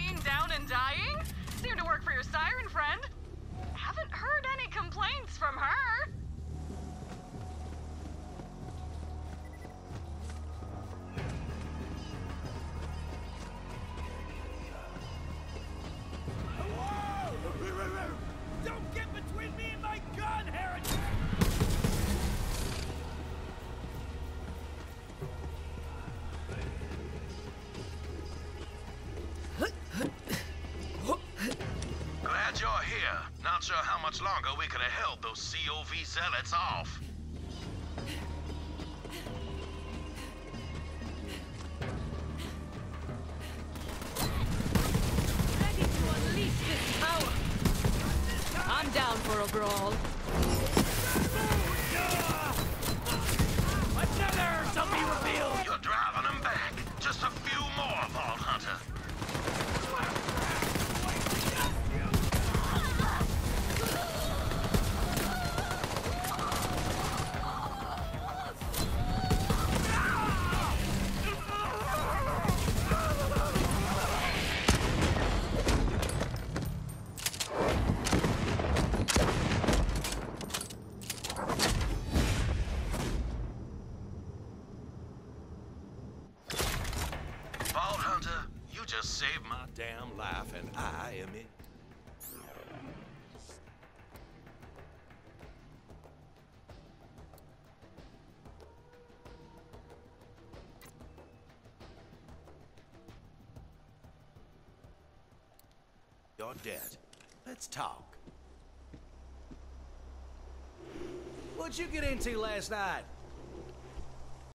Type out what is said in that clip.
laying down and dying? Seemed to work for your siren friend. You're here. Not sure how much longer we could have held those COV zealots off. Ready to unleash this power. I'm down for a brawl. You just saved my damn life, and I am it. You're dead. Let's talk. What'd you get into last night?